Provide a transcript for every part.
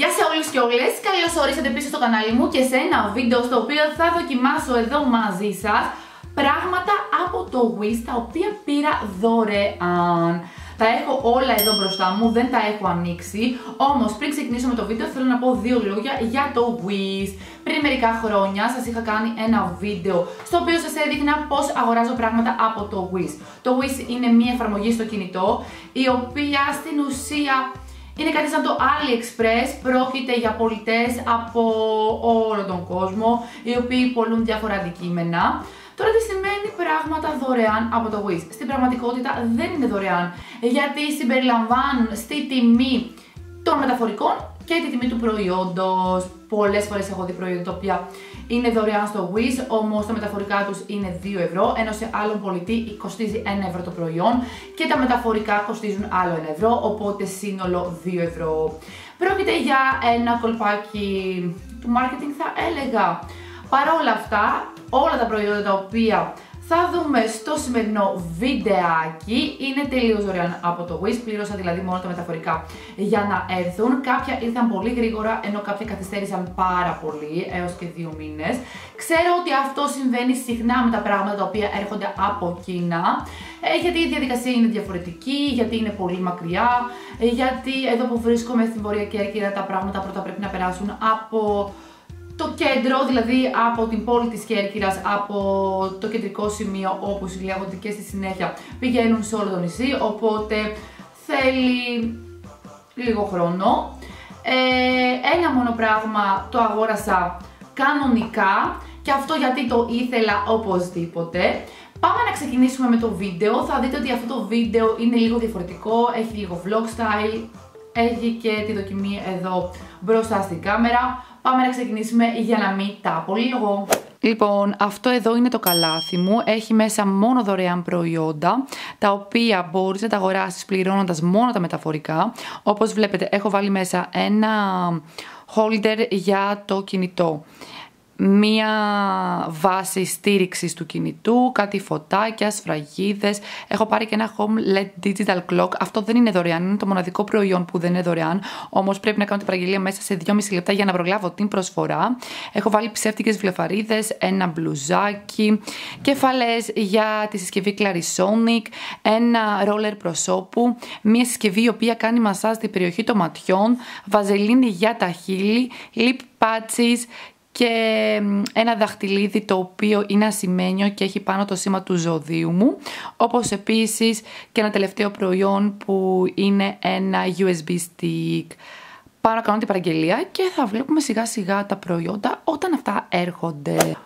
Γεια σε όλους και όλες, καλώς ορίσατε πίσω στο κανάλι μου και σε ένα βίντεο στο οποίο θα δοκιμάσω εδώ μαζί σας πράγματα από το Wish τα οποία πήρα δωρεάν. Τα έχω όλα εδώ μπροστά μου, δεν τα έχω ανοίξει. Όμως, πριν ξεκινήσω με το βίντεο, θέλω να πω δύο λόγια για το Wish. Πριν μερικά χρόνια σας είχα κάνει ένα βίντεο στο οποίο σας έδειχνα πώς αγοράζω πράγματα από το Wish. Το Wish είναι μια εφαρμογή στο κινητό, η οποία στην ουσία είναι κάτι σαν το AliExpress, πρόκειται για πολιτές από όλο τον κόσμο, οι οποίοι πολλούν διάφορα αντικείμενα. Τώρα τι σημαίνει πράγματα δωρεάν από το Wish. Στην πραγματικότητα δεν είναι δωρεάν, γιατί συμπεριλαμβάνουν στη τιμή των μεταφορικών και τη τιμή του προϊόντος. Πολλές φορές έχω δει προϊόντα τα οποία είναι δωρεάν στο Wish, όμως τα μεταφορικά τους είναι 2 ευρώ, ενώ σε άλλον πολιτή κοστίζει 1 ευρώ το προϊόν και τα μεταφορικά κοστίζουν άλλο 1 ευρώ, οπότε σύνολο 2 ευρώ. Πρόκειται για ένα κολπάκι του marketing θα έλεγα. Παρ' όλα αυτά, όλα τα προϊόντα τα οποία θα δούμε στο σημερινό βιντεάκι. Είναι τελείως δωρεάν από το Wish. Πλήρωσα δηλαδή μόνο τα μεταφορικά για να έρθουν. Κάποια ήρθαν πολύ γρήγορα, ενώ κάποια καθυστέρησαν πάρα πολύ, έως και δύο μήνες. Ξέρω ότι αυτό συμβαίνει συχνά με τα πράγματα τα οποία έρχονται από Κίνα. Ε, γιατί η διαδικασία είναι διαφορετική, γιατί είναι πολύ μακριά, ε, γιατί εδώ που βρίσκομαι στην Βόρεια Κέρκυρα τα πράγματα πρώτα πρέπει να περάσουν από το κέντρο, δηλαδή από την πόλη της Κέρκυρας, από το κεντρικό σημείο όπου συλλέγονται και στη συνέχεια πηγαίνουν σε όλο το νησί, οπότε θέλει λίγο χρόνο. Ε, ένα μόνο πράγμα το αγόρασα κανονικά και αυτό γιατί το ήθελα οπωσδήποτε. Πάμε να ξεκινήσουμε με το βίντεο, θα δείτε ότι αυτό το βίντεο είναι λίγο διαφορετικό, έχει λίγο vlog style, έχει και τη δοκιμή εδώ μπροστά στην κάμερα. Πάμε να ξεκινήσουμε για να μην τα απολύγω. Λοιπόν, αυτό εδώ είναι το καλάθι μου. Έχει μέσα μόνο δωρεάν προϊόντα, τα οποία μπορείς να τα αγοράσεις πληρώνοντας μόνο τα μεταφορικά. Όπως βλέπετε, έχω βάλει μέσα ένα holder για το κινητό μία βάση στήριξης του κινητού, κάτι φωτάκια, σφραγίδες. Έχω πάρει και ένα home LED digital clock. Αυτό δεν είναι δωρεάν, είναι το μοναδικό προϊόν που δεν είναι δωρεάν. Όμως πρέπει να κάνω την παραγγελία μέσα σε 2,5 λεπτά για να προλάβω την προσφορά. Έχω βάλει ψεύτικες βλεφαρίδες, ένα μπλουζάκι, κεφαλές για τη συσκευή Clarisonic, ένα ρόλερ προσώπου, μία συσκευή η οποία κάνει μασάζ στην περιοχή των ματιών, βαζελίνη για τα χείλη, lip patches και ένα δαχτυλίδι το οποίο είναι ασημένιο και έχει πάνω το σήμα του ζωδίου μου όπως επίσης και ένα τελευταίο προϊόν που είναι ένα USB stick Πάω να κάνω την παραγγελία και θα βλέπουμε σιγά σιγά τα προϊόντα όταν αυτά έρχονται.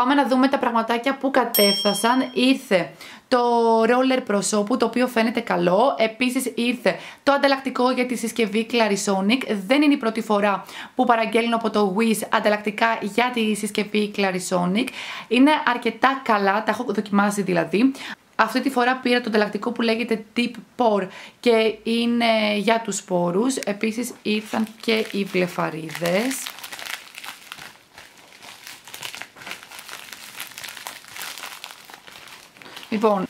Πάμε να δούμε τα πραγματάκια που κατέφθασαν. Ήρθε το ρόλερ προσώπου, το οποίο φαίνεται καλό. Επίσης ήρθε το ανταλλακτικό για τη συσκευή Clarisonic. Δεν είναι η πρώτη φορά που παραγγέλνω από το Wish ανταλλακτικά για τη συσκευή Clarisonic. Είναι αρκετά καλά, τα έχω δοκιμάσει δηλαδή. Αυτή τη φορά πήρα το ανταλλακτικό που λέγεται Deep Pore και είναι για τους σπόρους. Επίσης ήρθαν και οι βλεφαρίδες. Λοιπόν,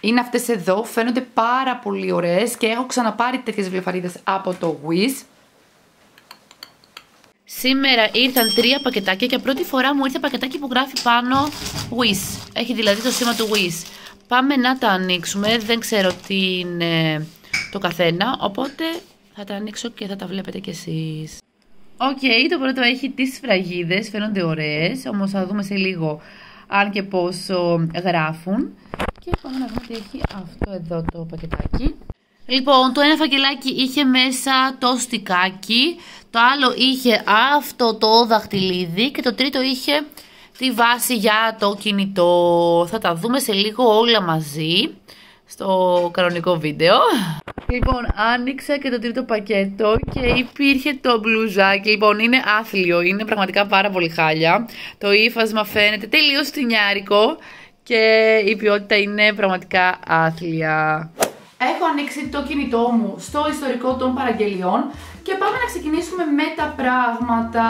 είναι αυτές εδώ, φαίνονται πάρα πολύ ωραίες και έχω ξαναπάρει τέτοιες βλεφαρίδες από το Wish. Σήμερα ήρθαν τρία πακετάκια και πρώτη φορά μου ήρθε πακετάκι που γράφει πάνω Wish. Έχει δηλαδή το σήμα του Wish. Πάμε να τα ανοίξουμε, δεν ξέρω τι είναι το καθένα, οπότε θα τα ανοίξω και θα τα βλέπετε κι εσείς. Οκ, το πρώτο έχει τις σφραγίδες, φαίνονται ωραίες, όμως θα δούμε σε λίγο αν και πόσο γράφουν. Και πάμε να δούμε τι έχει αυτό εδώ το πακετάκι. Λοιπόν, το ένα φακελάκι είχε μέσα το στικάκι, το άλλο είχε αυτό το δαχτυλίδι και το τρίτο είχε τη βάση για το κινητό. Θα τα δούμε σε λίγο όλα μαζί στο κανονικό βίντεο. Λοιπόν, άνοιξα και το τρίτο πακέτο και υπήρχε το μπλουζάκι. Λοιπόν, είναι άθλιο, είναι πραγματικά πάρα πολύ χάλια. Το ύφασμα φαίνεται τελείως στινιάρικο και η ποιότητα είναι πραγματικά άθλια. Έχω ανοίξει το κινητό μου στο ιστορικό των παραγγελιών και πάμε να ξεκινήσουμε με τα πράγματα.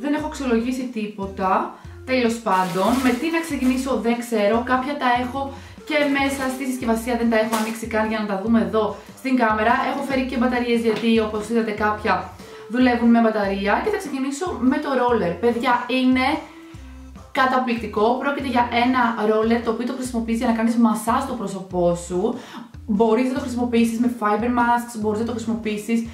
Δεν έχω αξιολογήσει τίποτα, τέλος πάντων. Με τι να ξεκινήσω δεν ξέρω, κάποια τα έχω και μέσα στη συσκευασία δεν τα έχω ανοίξει καν για να τα δούμε εδώ στην κάμερα. Έχω φέρει και μπαταρίες γιατί όπως είδατε κάποια δουλεύουν με μπαταρία και θα ξεκινήσω με το roller. Παιδιά, είναι καταπληκτικό. Πρόκειται για ένα roller το οποίο το χρησιμοποιείς για να κάνεις μασά στο πρόσωπό σου. Μπορείς να το χρησιμοποιήσεις με fiber masks, μπορείς να το χρησιμοποιήσεις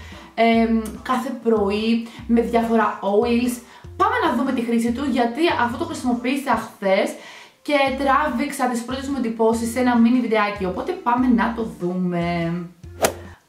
κάθε πρωί με διάφορα oils. Πάμε να δούμε τη χρήση του γιατί αυτό το χρησιμοποίησα χθες και τράβηξα τις πρώτες μου εντυπώσεις σε ένα mini βιντεάκι, οπότε πάμε να το δούμε.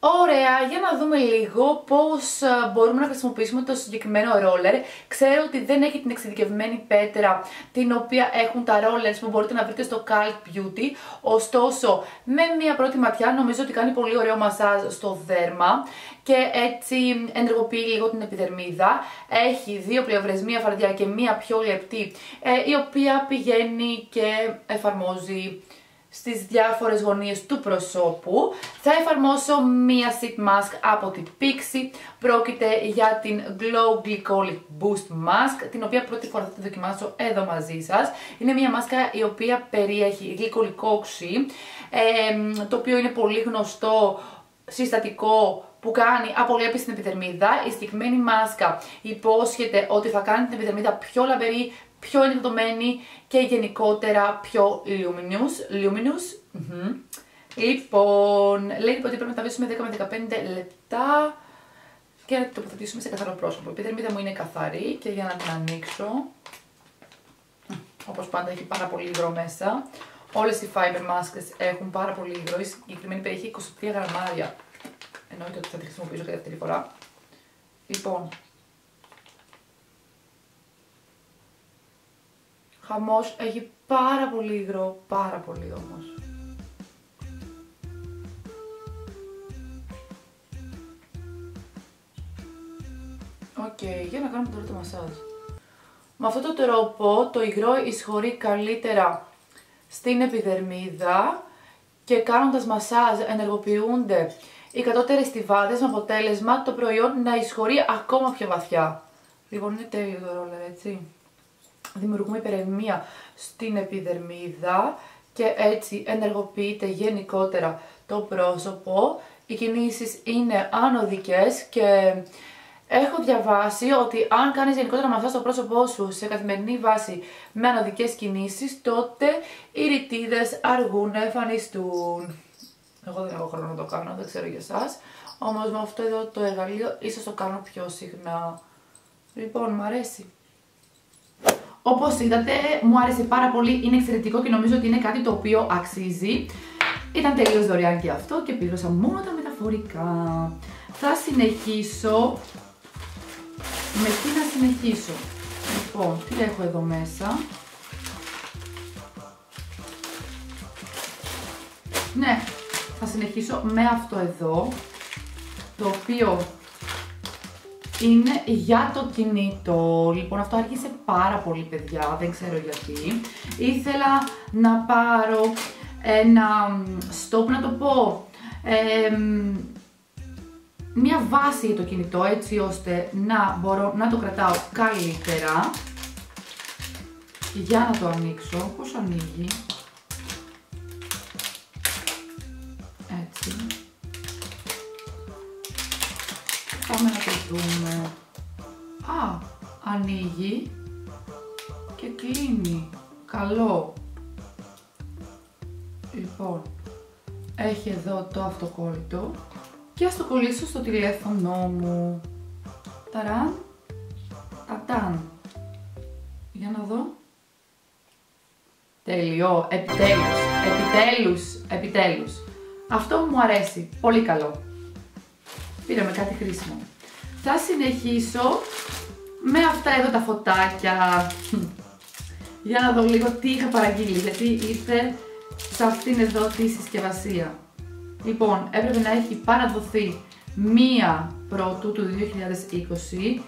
Ωραία, για να δούμε λίγο πώς ε, μπορούμε να χρησιμοποιήσουμε το συγκεκριμένο roller. Ξέρω ότι δεν έχει την εξειδικευμένη πέτρα την οποία έχουν τα rollers που μπορείτε να βρείτε στο Cult Beauty. Ωστόσο, με μία πρώτη ματιά νομίζω ότι κάνει πολύ ωραίο μασάζ στο δέρμα και έτσι ενεργοποιεί λίγο την επιδερμίδα. Έχει δύο πλευρές, μία φαρδιά και μία πιο λεπτή, ε, η οποία πηγαίνει και εφαρμόζει στις διάφορες γωνίες του προσώπου. Θα εφαρμόσω μία Sheet Mask από την Pixie. Πρόκειται για την Glow Glycolic Boost Mask, την οποία πρώτη φορά θα τη δοκιμάσω εδώ μαζί σας. Είναι μία μάσκα η οποία περιέχει γλυκολικό οξύ, ε, το οποίο είναι πολύ γνωστό συστατικό που κάνει απολέπει στην επιδερμίδα. Η συγκεκριμένη μάσκα υπόσχεται ότι θα κάνει την επιδερμίδα πιο λαμπερή, πιο ενδεδομένη και γενικότερα πιο luminous. luminous. Mm Λοιπόν, λέει ότι πρέπει να τα βρίσκουμε 10 με 15 λεπτά και να το τοποθετήσουμε σε καθαρό πρόσωπο. Η επιδερμίδα μου είναι καθαρή και για να την ανοίξω, όπως πάντα έχει πάρα πολύ υγρό μέσα. Όλες οι fiber masks έχουν πάρα πολύ υγρό, η συγκεκριμένη περιέχει 23 γραμμάρια. Εννοείται ότι θα τη χρησιμοποιήσω και δεύτερη φορά. Λοιπόν, Χαμός έχει πάρα πολύ υγρό, πάρα πολύ όμως. Οκ, για να κάνουμε τώρα το μασάζ. Με αυτόν τον τρόπο το υγρό εισχωρεί καλύτερα στην επιδερμίδα και κάνοντας μασάζ ενεργοποιούνται οι κατώτερες στιβάδες με αποτέλεσμα το προϊόν να εισχωρεί ακόμα πιο βαθιά. Λοιπόν, είναι τέλειο το ρόλερ, έτσι δημιουργούμε υπερεμία στην επιδερμίδα και έτσι ενεργοποιείται γενικότερα το πρόσωπο. Οι κινήσεις είναι ανωδικές και έχω διαβάσει ότι αν κάνεις γενικότερα μασά στο πρόσωπό σου σε καθημερινή βάση με ανωδικές κινήσεις, τότε οι ρητίδες αργούν να εμφανιστούν. Εγώ δεν έχω χρόνο να το κάνω, δεν ξέρω για εσάς. Όμως με αυτό εδώ το εργαλείο ίσως το κάνω πιο συχνά. Λοιπόν, μου αρέσει. Όπως είδατε, μου άρεσε πάρα πολύ, είναι εξαιρετικό και νομίζω ότι είναι κάτι το οποίο αξίζει. Ήταν τελείως δωρεάν και αυτό και πλήρωσα μόνο τα μεταφορικά. Θα συνεχίσω... Με τι να συνεχίσω; Λοιπόν, τι έχω εδώ μέσα; Ναι, θα συνεχίσω με αυτό εδώ, το οποίο είναι για το κινητό. Λοιπόν, αυτό άρχισε πάρα πολύ, παιδιά, δεν ξέρω γιατί. Ήθελα να πάρω ένα stop, να το πω, μια βάση για το κινητό, έτσι ώστε να μπορώ να το κρατάω καλύτερα. Για να το ανοίξω, πώς ανοίγει; Δούμε. Α, ανοίγει και κλείνει. Καλό. Λοιπόν, έχει εδώ το αυτοκόλλητο και ας το κολλήσω στο τηλέφωνο μου. Ταράν, τατάν. Για να δω. Τέλειο, επιτέλους, επιτέλους, επιτέλους. Αυτό μου αρέσει, πολύ καλό πήραμε κάτι χρήσιμο. Θα συνεχίσω με αυτά εδώ τα φωτάκια. Για να δω λίγο τι είχα παραγγείλει, γιατί ήρθε σε αυτήν εδώ τη συσκευασία. Λοιπόν, έπρεπε να έχει παραδοθεί μία πρώτου του 2020.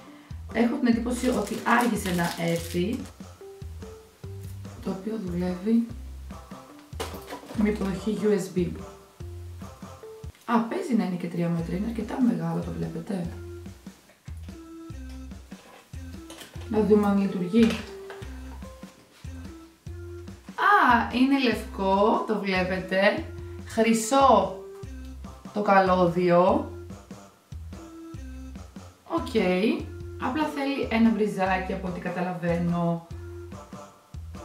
Έχω την εντύπωση ότι άργησε να έρθει. Το οποίο δουλεύει με υποδοχή USB. Α, παίζει να είναι και 3 μέτρα, είναι αρκετά μεγάλο, το βλέπετε. Να δούμε αν λειτουργεί. Α, είναι λευκό, το βλέπετε. Χρυσό το καλώδιο. Οκ. Απλά θέλει ένα μπριζάκι από ό,τι καταλαβαίνω.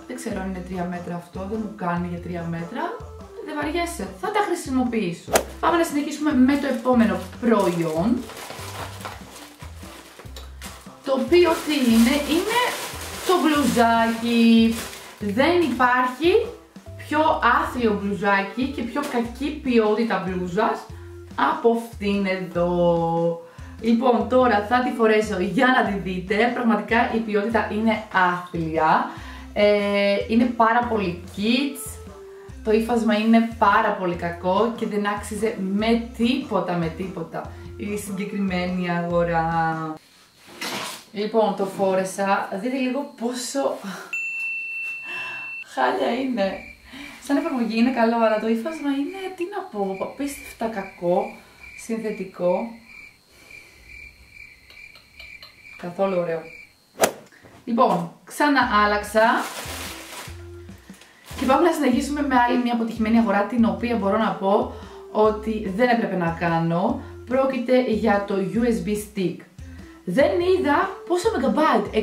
Δεν ξέρω αν είναι 3 μέτρα αυτό, δεν μου κάνει για 3 μέτρα. Δεν βαριέσαι, θα τα χρησιμοποιήσω. Πάμε να συνεχίσουμε με το επόμενο προϊόν. Το οποίο τι είναι, είναι το μπλουζάκι. Δεν υπάρχει πιο άθλιο μπλουζάκι και πιο κακή ποιότητα μπλούζας από αυτήν εδώ. Λοιπόν, τώρα θα τη φορέσω για να τη δείτε. Πραγματικά η ποιότητα είναι άθλια. Ε, είναι πάρα πολύ kids. Το ύφασμα είναι πάρα πολύ κακό και δεν άξιζε με τίποτα, με τίποτα η συγκεκριμένη αγορά. Λοιπόν, το φόρεσα. Δείτε λίγο πόσο χάλια είναι. Σαν εφαρμογή είναι καλό, αλλά το ύφασμα είναι, τι να πω, απίστευτα κακό, συνθετικό. Καθόλου ωραίο. Λοιπόν, ξανά άλλαξα. Και πάμε να συνεχίσουμε με άλλη μια αποτυχημένη αγορά, την οποία μπορώ να πω ότι δεν έπρεπε να κάνω. Πρόκειται για το USB stick. Δεν είδα πόσο megabyte, 64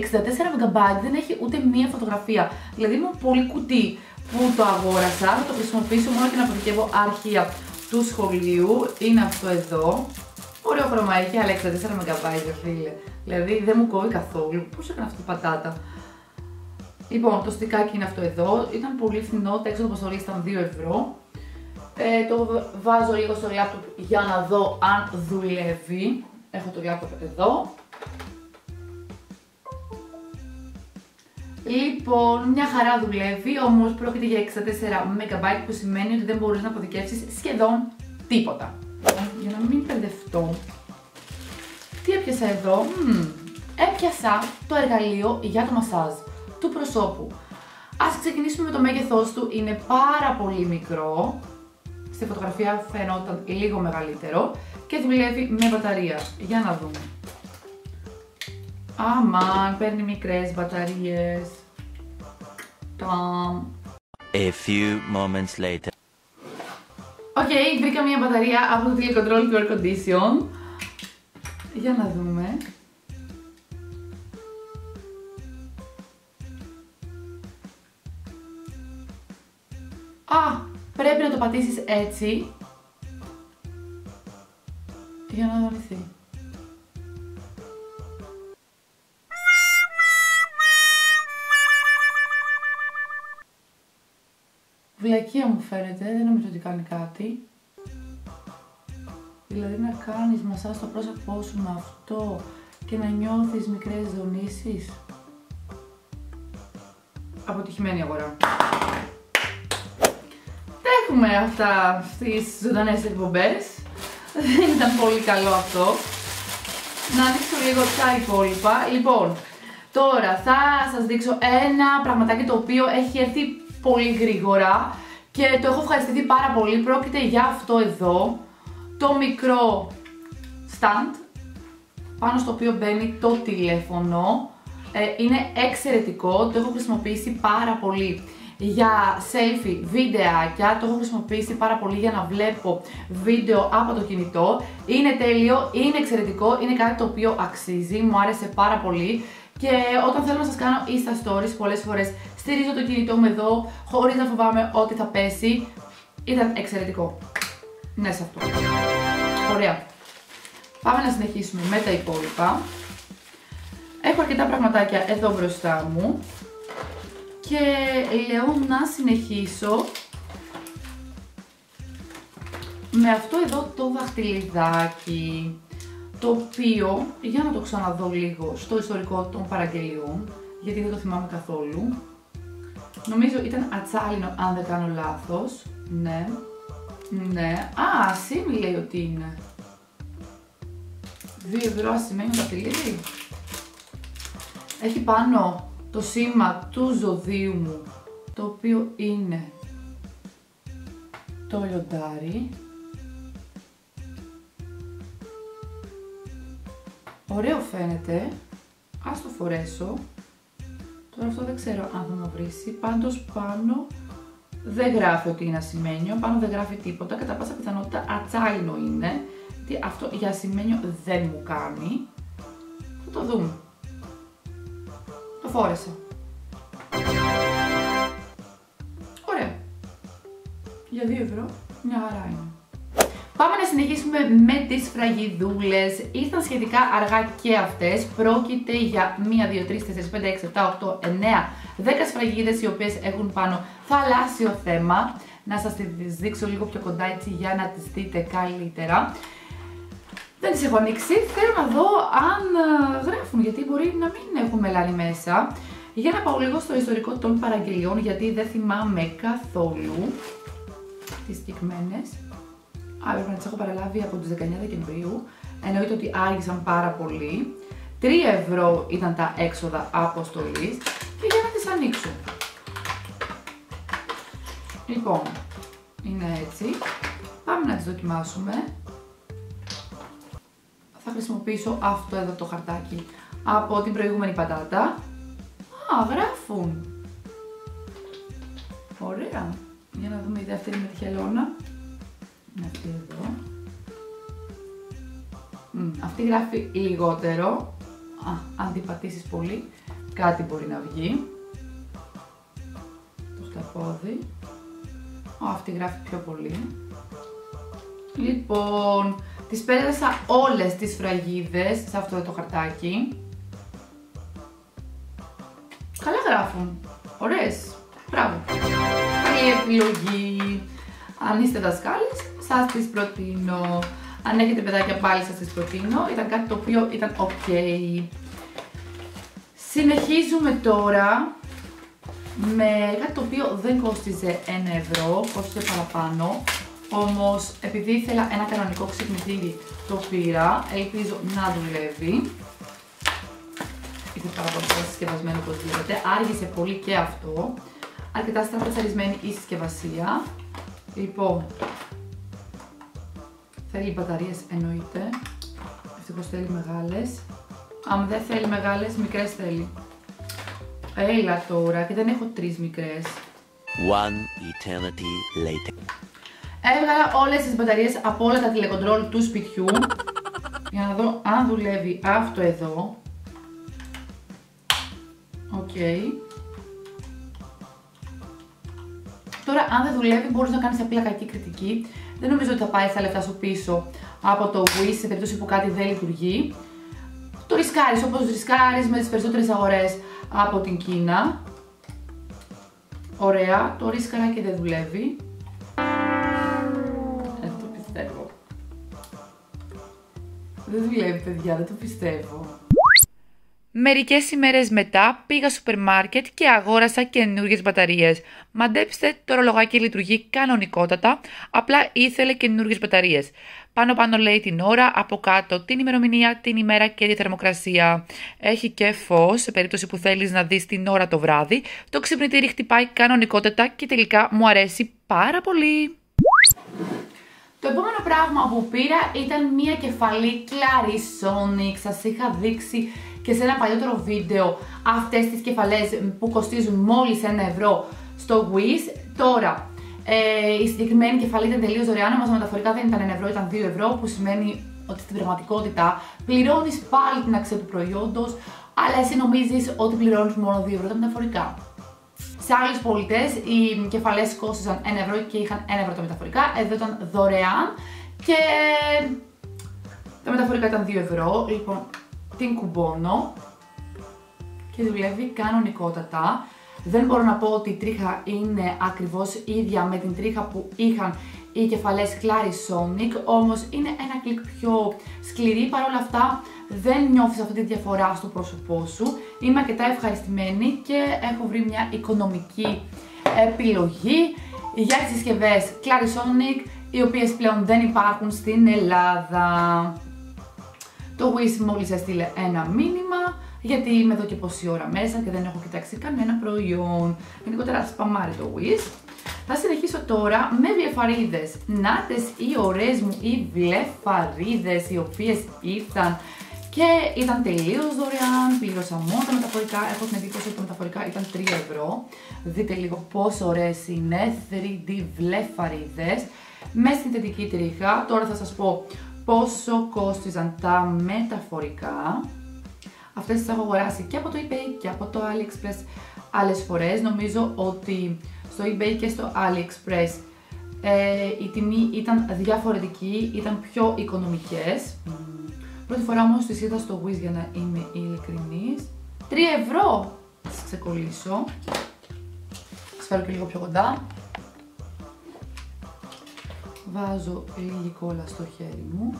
megabyte, δεν έχει ούτε μία φωτογραφία. Δηλαδή είμαι πολύ κουτί που το αγόρασα, θα το χρησιμοποιήσω μόνο και να αποθηκεύω αρχεία του σχολείου. Είναι αυτό εδώ. Ωραίο χρώμα έχει, αλλά 64 MB φίλε. Δηλαδή δεν μου κόβει καθόλου. Πώς έκανε αυτή η πατάτα. Λοιπόν, το στικάκι είναι αυτό εδώ. Ήταν πολύ φθηνό, τα έξοδο αποστολή ήταν 2 ευρώ. Ε, το βάζω λίγο στο laptop για να δω αν δουλεύει. Έχω το laptop εδώ. Λοιπόν, μια χαρά δουλεύει, όμως πρόκειται για 64 MB που σημαίνει ότι δεν μπορείς να αποθηκεύσεις σχεδόν τίποτα. Για να μην μπερδευτώ, τι έπιασα εδώ, έπιασα το εργαλείο για το μασάζ του προσώπου. Ας ξεκινήσουμε με το μέγεθός του, είναι πάρα πολύ μικρό, στη φωτογραφία φαίνονταν λίγο μεγαλύτερο και δουλεύει με μπαταρία. Για να δούμε. Αμάν, παίρνει μικρές μπαταρίες. Ταμ. A few moments later. OK, okay, βρήκα μια μπαταρία από το τηλεκοντρόλ του air condition. Για να δούμε. Α, πρέπει να το πατήσεις έτσι για να δονηθεί. Βλακία μου φαίνεται, δεν νομίζω ότι κάνει κάτι. Δηλαδή να κάνεις μασά στο πρόσωπό σου με αυτό και να νιώθεις μικρές δονήσεις. Αποτυχημένη αγορά. Τα έχουμε αυτά στις ζωντανές εκπομπές. Δεν ήταν πολύ καλό αυτό. Να δείξω λίγο τα υπόλοιπα. Λοιπόν, τώρα θα σας δείξω ένα πραγματάκι το οποίο έχει έρθει πολύ γρήγορα και το έχω ευχαριστηθεί πάρα πολύ. Πρόκειται για αυτό εδώ, το μικρό stand, πάνω στο οποίο μπαίνει το τηλέφωνο. Ε, είναι εξαιρετικό, το έχω χρησιμοποιήσει πάρα πολύ για selfie, βιντεάκια, το έχω χρησιμοποιήσει πάρα πολύ για να βλέπω βίντεο από το κινητό. Είναι τέλειο, είναι εξαιρετικό, είναι κάτι το οποίο αξίζει, μου άρεσε πάρα πολύ και όταν θέλω να σας κάνω Insta Stories πολλές φορές στηρίζω το κινητό μου εδώ χωρίς να φοβάμαι ότι θα πέσει. Ήταν εξαιρετικό. Ναι σε αυτό. Ωραία. Πάμε να συνεχίσουμε με τα υπόλοιπα. Έχω αρκετά πραγματάκια εδώ μπροστά μου και λέω να συνεχίσω με αυτό εδώ το δαχτυλιδάκι το οποίο, για να το ξαναδώ λίγο στο ιστορικό των παραγγελιών, γιατί δεν το θυμάμαι καθόλου, νομίζω ήταν ατσάλινο αν δεν κάνω λάθος, ναι, ναι, α, σήμη λέει ότι είναι. 2 ευρώ σημαίνει δαχτυλίδι. Έχει πάνω το σήμα του ζωδίου μου, το οποίο είναι το λιοντάρι. Ωραίο φαίνεται. Ας το φορέσω. Τώρα αυτό δεν ξέρω αν θα μου βρήσει. Πάντως πάνω Δεν γράφει ότι είναι ασημένιο, πάνω δεν γράφει τίποτα, κατά πάσα πιθανότητα ατσάλινο είναι. Τι αυτό για ασημένιο δεν μου κάνει. Θα το δούμε. Το φόρεσα. Ωραία. Για 2 ευρώ, μια χαρά είναι. Πάμε να συνεχίσουμε με τις φραγιδούλες. Ήρθαν σχετικά αργά και αυτές. Πρόκειται για 1, 2, 3, 4, 5, 6, 7, 8, 9, 10 σφραγίδες οι οποίες έχουν πάνω θαλάσσιο θέμα. Να σας τις δείξω λίγο πιο κοντά έτσι για να τις δείτε καλύτερα. Δεν τις έχω ανοίξει. Θέλω να δω αν ε, γράφουν γιατί μπορεί να μην έχουν μελάνι μέσα. Για να πάω λίγο στο ιστορικό των παραγγελιών γιατί δεν θυμάμαι καθόλου τις συγκεκριμένες. Α, πρέπει να τις έχω παραλάβει από τις 19 Δεκεμβρίου. Εννοείται ότι άργησαν πάρα πολύ. 3 ευρώ ήταν τα έξοδα αποστολής και για να τις ανοίξω. Λοιπόν, είναι έτσι. Πάμε να τις δοκιμάσουμε. Θα χρησιμοποιήσω αυτό εδώ το χαρτάκι από την προηγούμενη πατάτα. Α, γράφουν. Ωραία. Για να δούμε η δεύτερη με τη χελώνα. Είναι αυτή εδώ. αυτή γράφει λιγότερο. Α, αν την πατήσεις πολύ, κάτι μπορεί να βγει. Το χταπόδι. Α, αυτή γράφει πιο πολύ. Λοιπόν, τις πέρασα όλες τις φραγίδες σε αυτό το χαρτάκι. Καλά γράφουν. Ωραίες. Μπράβο. Καλή επιλογή. Αν είστε δασκάλες, σας τις προτείνω. Αν έχετε παιδάκια πάλι σας τις προτείνω. Ήταν κάτι το οποίο ήταν ok. Συνεχίζουμε τώρα με κάτι το οποίο δεν κόστιζε 1 ευρώ, κόστιζε παραπάνω. Όμως επειδή ήθελα ένα κανονικό ξυπνητήρι το πήρα, ελπίζω να δουλεύει. Είναι πάρα πολύ συσκευασμένο όπως βλέπετε, άργησε πολύ και αυτό. Αρκετά στραφεσαρισμένη η συσκευασία. Λοιπόν, θέλει μπαταρίες εννοείται. Ευτυχώς θέλει μεγάλες. Αν δεν θέλει μεγάλες, μικρές θέλει. Έλα τώρα και δεν έχω τρεις μικρές. One eternity later. Έβγαλα όλες τις μπαταρίες από όλα τα τηλεκοντρόλ του σπιτιού για να δω αν δουλεύει αυτό εδώ. Οκ. Τώρα, αν δεν δουλεύει, μπορείς να κάνεις απλά κακή κριτική. Δεν νομίζω ότι θα πάει στα λεφτά σου πίσω από το Wish σε περίπτωση που κάτι δεν λειτουργεί. Το ρισκάρεις όπως ρισκάρεις με τις περισσότερες αγορές από την Κίνα. Ωραία, το ρίσκαρα και δεν δουλεύει. Δεν το πιστεύω. Δεν δουλεύει παιδιά, δεν το πιστεύω. Μερικές ημέρες μετά πήγα στο σούπερ μάρκετ και αγόρασα καινούριε μπαταρίες. Μαντέψτε, το ρολογάκι λειτουργεί κανονικότατα, απλά ήθελε καινούριε μπαταρίες. Πάνω πάνω λέει την ώρα, από κάτω την ημερομηνία, την ημέρα και τη θερμοκρασία. Έχει και φως, σε περίπτωση που θέλεις να δεις την ώρα το βράδυ. Το ξυπνητήρι χτυπάει κανονικότατα και τελικά μου αρέσει πάρα πολύ. Το επόμενο πράγμα που πήρα ήταν μία κεφαλή Clarisonic. Σας είχα δείξει και σε ένα παλιότερο βίντεο αυτές τις κεφαλές που κοστίζουν μόλις ένα ευρώ στο Wish. Τώρα, ε, η συγκεκριμένη κεφαλή ήταν τελείως δωρεάν, όμως μεταφορικά δεν ήταν ένα ευρώ, ήταν 2 ευρώ, που σημαίνει ότι στην πραγματικότητα πληρώνεις πάλι την αξία του προϊόντος, αλλά εσύ νομίζεις ότι πληρώνεις μόνο 2 ευρώ τα μεταφορικά. Σε άλλε πολιτές οι κεφαλές κόστησαν 1 ευρώ και είχαν 1 ευρώ τα μεταφορικά. Εδώ ήταν δωρεάν και τα μεταφορικά ήταν 2 ευρώ. Λοιπόν, την κουμπώνω και δουλεύει κανονικότατα. Δεν μπορώ να πω ότι η τρίχα είναι ακριβώς ίδια με την τρίχα που είχαν οι κεφαλές Clarisonic, όμως είναι ένα κλικ πιο σκληρή, παρόλα αυτά δεν νιώθεις αυτή τη διαφορά στο πρόσωπό σου. Είμαι αρκετά ευχαριστημένη και έχω βρει μια οικονομική επιλογή για τις συσκευές Clarisonic, οι οποίες πλέον δεν υπάρχουν στην Ελλάδα. Το Wish μόλις έστειλε ένα μήνυμα, γιατί είμαι εδώ και πόση ώρα μέσα και δεν έχω κοιτάξει κανένα προϊόν. Γενικότερα σπαμάρει το Wish. Θα συνεχίσω τώρα με βλεφαρίδες. Νάτες οι ωραίες μου οι βλεφαρίδες οι οποίες ήρθαν Και ήταν τελείως δωρεάν, πλήρωσα μόνο τα μεταφορικά. Έχω την εντύπωση ότι τα μεταφορικά ήταν 3 ευρώ. Δείτε λίγο πόσο ωραίες είναι. 3D βλεφαρίδες με συνθετική τρίχα. Τώρα θα σας πω πόσο κόστιζαν τα μεταφορικά. Αυτές τις έχω αγοράσει και από το eBay και από το AliExpress άλλες φορές. Νομίζω ότι στο eBay και στο AliExpress ε, η τιμή ήταν διαφορετική, ήταν πιο οικονομικές. Πρώτη φορά όμως τις είδα στο Wish για να είμαι ειλικρινής. 3 ευρώ! Θα σας ξεκολλήσω. Σας φέρω και λίγο πιο κοντά. Βάζω λίγη κόλλα στο χέρι μου.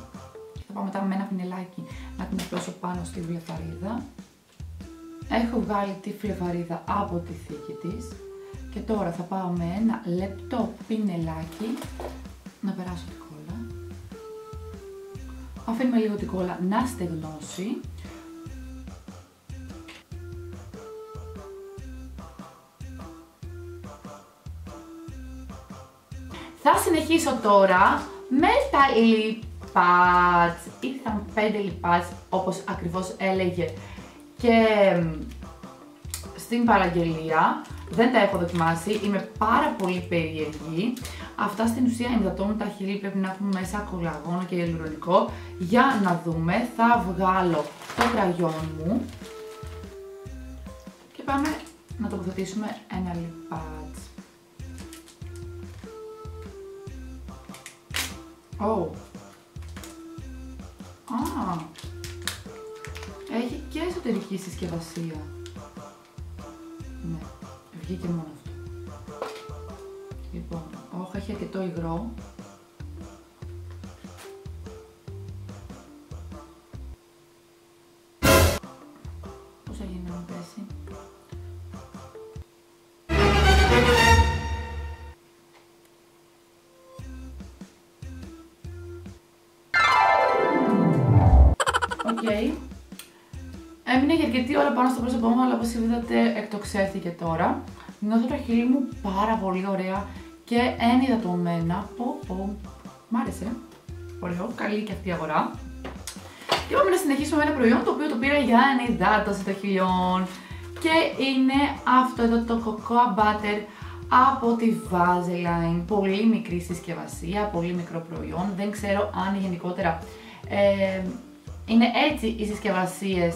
Θα πάω μετά με ένα πινελάκι να την απλώσω πάνω στη βλεφαρίδα. Έχω βγάλει τη φλεβαρίδα από τη θήκη της και τώρα θα πάω με ένα λεπτό πινελάκι να περάσω την κόλλα. Αφήνουμε λίγο την κόλλα να στεγνώσει. Θα συνεχίσω τώρα με τα lip pads. Ήρθαν 5 lip pads όπως ακριβώς έλεγε και στην παραγγελία. Δεν τα έχω δοκιμάσει, είμαι πάρα πολύ περίεργη. Αυτά στην ουσία ενδατώνουν τα χείλη, πρέπει να έχουμε μέσα κολαγόνο και γελουρονικό. Για να δούμε, θα βγάλω το κραγιόν μου και πάμε να τοποθετήσουμε ένα lip Oh. Ah. Έχει και εσωτερική συσκευασία. Ναι, βγήκε μόνο αυτό. Λοιπόν, όχι, έχει αρκετό υγρό. Πάνω στο πρόσωπό μου, αλλά όπως είδατε εκτοξεύθηκε τώρα. Νιώθω το χείλη μου πάρα πολύ ωραία και ενυδατωμένα. Πω πω, μ' άρεσε. Ωραίο, καλή και αυτή η αγορά. Και πάμε να συνεχίσουμε με ένα προϊόν το οποίο το πήρα για ενυδάτωση των χιλιών. Και είναι αυτό εδώ το Cocoa Butter από τη Vaseline. Πολύ μικρή συσκευασία, πολύ μικρό προϊόν. Δεν ξέρω αν γενικότερα ε, είναι έτσι οι συσκευασίες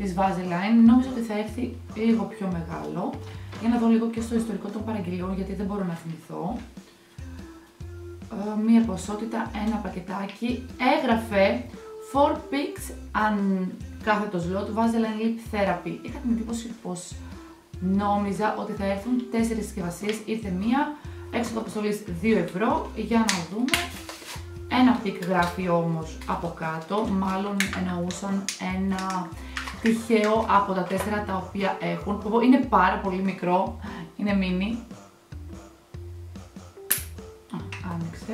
της Vaseline. Νόμιζα ότι θα έρθει λίγο πιο μεγάλο. Για να δω λίγο και στο ιστορικό των παραγγελιών γιατί δεν μπορώ να θυμηθώ. Ε, μία ποσότητα, ένα πακετάκι. Έγραφε 4 picks αν κάθετος slot Vaseline Lip Therapy. Είχα την εντύπωση πως νόμιζα ότι θα έρθουν 4 συσκευασίες. Ήρθε μία, έξοδο αποστολής 2 ευρώ. Για να δούμε. Ένα pick γράφει όμως από κάτω, μάλλον εννοούσαν ένα τυχαίο από τα τέσσερα τα οποία έχουν. Είναι πάρα πολύ μικρό, είναι μίνι. Άνοιξε.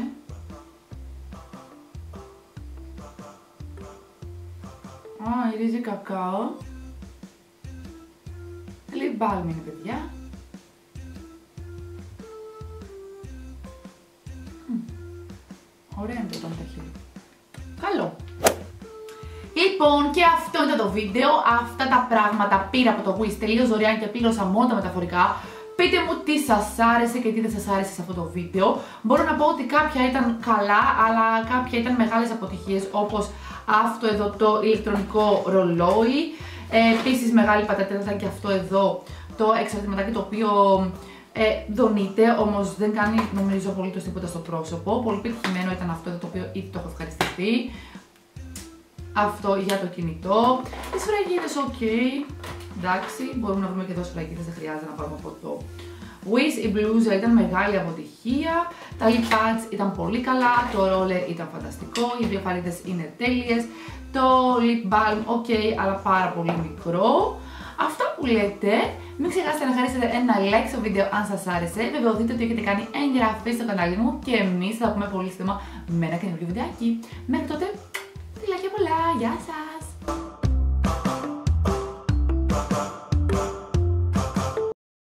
Α, μυρίζει κακάο. Lip είναι παιδιά. Ωραία είναι το τα χείλη. Καλό. Λοιπόν, και αυτό ήταν το βίντεο. Αυτά τα πράγματα πήρα από το Wish τελείω δωρεάν και πλήρωσα μόνο τα μεταφορικά. Πείτε μου τι σας άρεσε και τι δεν σας άρεσε σε αυτό το βίντεο. Μπορώ να πω ότι κάποια ήταν καλά, αλλά κάποια ήταν μεγάλες αποτυχίες, όπως αυτό εδώ το ηλεκτρονικό ρολόι. Ε, επίσης μεγάλη πατατέτα ήταν και αυτό εδώ το εξαρτηματάκι το οποίο ε, δονείται, όμως δεν κάνει νομίζω απολύτως τίποτα στο πρόσωπο. Πολύ πετυχημένο ήταν αυτό το οποίο ήδη το έχω ευχαριστηθεί αυτό για το κινητό. Οι σφραγίδες ok, εντάξει, μπορούμε να βρούμε και εδώ σφραγίδες, δεν χρειάζεται να πάρουμε από το Wish, η μπλούζα ήταν μεγάλη αποτυχία, τα lip pads ήταν πολύ καλά, το roller ήταν φανταστικό, οι δύο φαρίδες είναι τέλειες, το lip balm ok, αλλά πάρα πολύ μικρό. Αυτά που λέτε, μην ξεχάσετε να χαρίσετε ένα like στο βίντεο αν σας άρεσε, βεβαιωθείτε ότι έχετε κάνει εγγραφή στο κανάλι μου και εμείς θα πούμε πολύ σύντομα με ένα καινούργιο βιντεάκι. Μέχρι τότε, Φιλάκια πολλά, γεια σας!